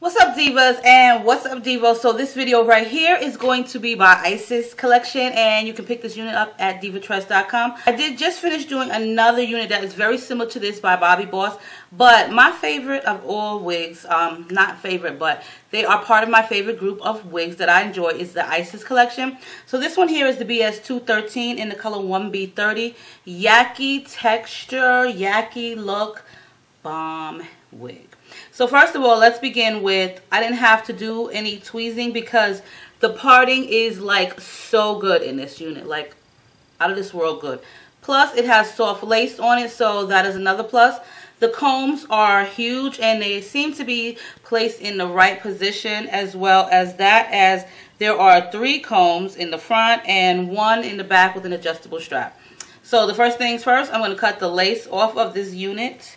What's up divas and what's up divos? So this video right here is going to be by Isis collection and you can pick this unit up at divatress.com. I did just finish doing another unit that is very similar to this by Bobby Boss but my favorite of all wigs, um, not favorite but they are part of my favorite group of wigs that I enjoy is the Isis collection. So this one here is the BS213 in the color 1B30. Yaki texture, yaki look, bomb wig. So first of all, let's begin with, I didn't have to do any tweezing because the parting is like so good in this unit. Like out of this world good. Plus it has soft lace on it, so that is another plus. The combs are huge and they seem to be placed in the right position as well as that as there are three combs in the front and one in the back with an adjustable strap. So the first things first, I'm going to cut the lace off of this unit.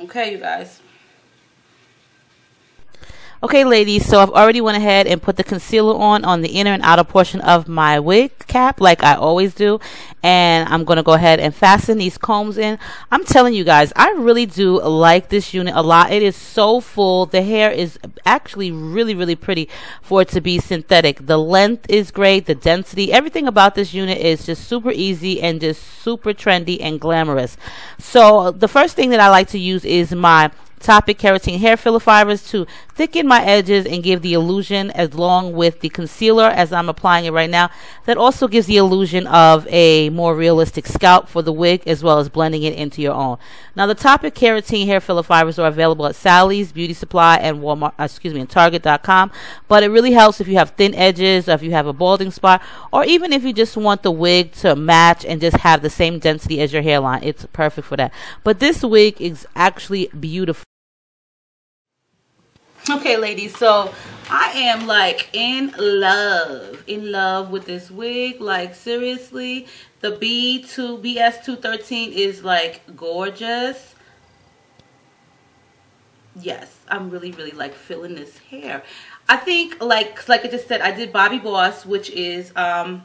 Okay, you guys. Okay, ladies, so I've already went ahead and put the concealer on on the inner and outer portion of my wig cap like I always do. And I'm going to go ahead and fasten these combs in. I'm telling you guys, I really do like this unit a lot. It is so full. The hair is actually really, really pretty for it to be synthetic. The length is great. The density, everything about this unit is just super easy and just super trendy and glamorous. So the first thing that I like to use is my Toppik Keratin Hair Filler Fibers to thicken my edges and give the illusion as long with the concealer as I'm applying it right now. That also gives the illusion of a more realistic scalp for the wig as well as blending it into your own. Now the Toppik Keratin Hair Filler Fibers are available at Sally's Beauty Supply and Walmart, uh, excuse me, and Target.com. But it really helps if you have thin edges, or if you have a balding spot, or even if you just want the wig to match and just have the same density as your hairline. It's perfect for that. But this wig is actually beautiful. Okay, ladies, so I am like in love, in love with this wig. Like, seriously, the B2 BS213 is like gorgeous. Yes, I'm really, really like feeling this hair. I think, like, like I just said, I did bobby Boss, which is um,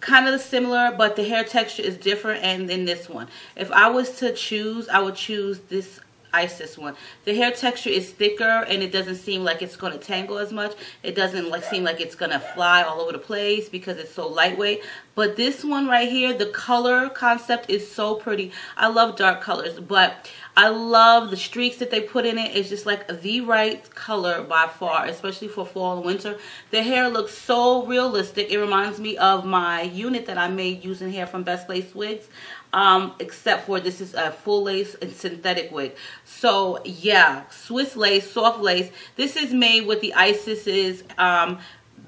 kind of similar, but the hair texture is different. And then this one, if I was to choose, I would choose this Isis one. The hair texture is thicker and it doesn't seem like it's going to tangle as much. It doesn't like seem like it's going to fly all over the place because it's so lightweight. But this one right here, the color concept is so pretty. I love dark colors, but I love the streaks that they put in it. It's just like the right color by far, especially for fall and winter. The hair looks so realistic. It reminds me of my unit that I made using hair from Best Lace Wigs um, except for this is a full lace and synthetic wig. So yeah, Swiss lace, soft lace. This is made with the Isis's um,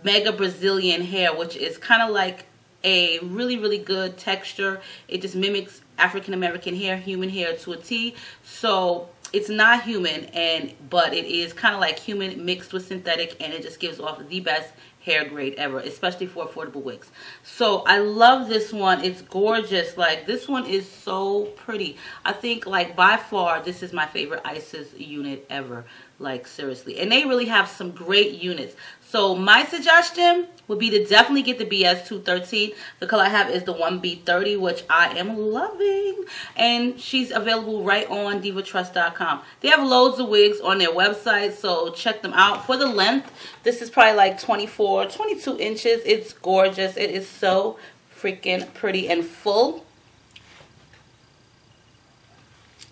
Mega Brazilian hair, which is kind of like a really, really good texture. It just mimics African American hair, human hair to a T. So it's not human and but it is kind of like human mixed with synthetic and it just gives off the best hair grade ever, especially for affordable wigs. So I love this one. It's gorgeous. Like this one is so pretty. I think like by far this is my favorite Isis unit ever. Like seriously. And they really have some great units. So my suggestion would be to definitely get the BS213. The color I have is the 1B30, which I am loving. And she's available right on divatress.com. They have loads of wigs on their website, so check them out. For the length, this is probably like 24, 22 inches. It's gorgeous. It is so freaking pretty and full.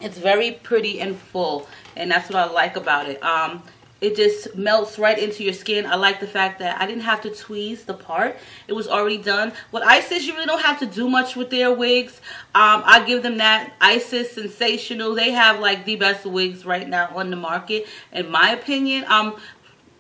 It's very pretty and full, and that's what I like about it. Um, it just melts right into your skin. I like the fact that I didn't have to tweeze the part. It was already done. What Isis, you really don't have to do much with their wigs. Um, I give them that. Isis Sensationnel. They have like the best wigs right now on the market, in my opinion. Um,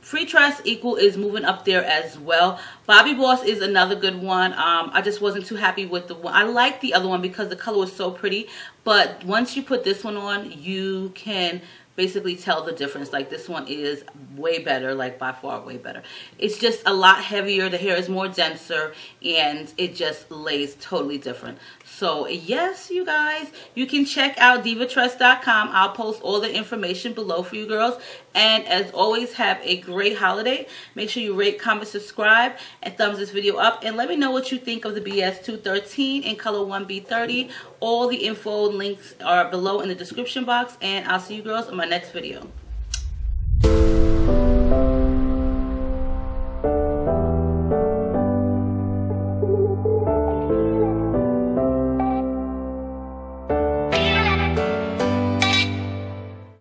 Freetress Equal is moving up there as well. Bobby Boss is another good one. Um, I just wasn't too happy with the one. I like the other one because the color was so pretty. But once you put this one on, you can basically tell the difference. Like this one is way better like by far way better. It's just a lot heavier the hair is more denser and it just lays totally different. So yes you guys you can check out divatress.com i'll post all the information below for you girls. And as always have a great holiday. Make sure you rate comment subscribe and thumbs this video up. And let me know what you think of the bs 213 in color 1b30 all the info links are below in the description box. And i'll see you girls on my my next video.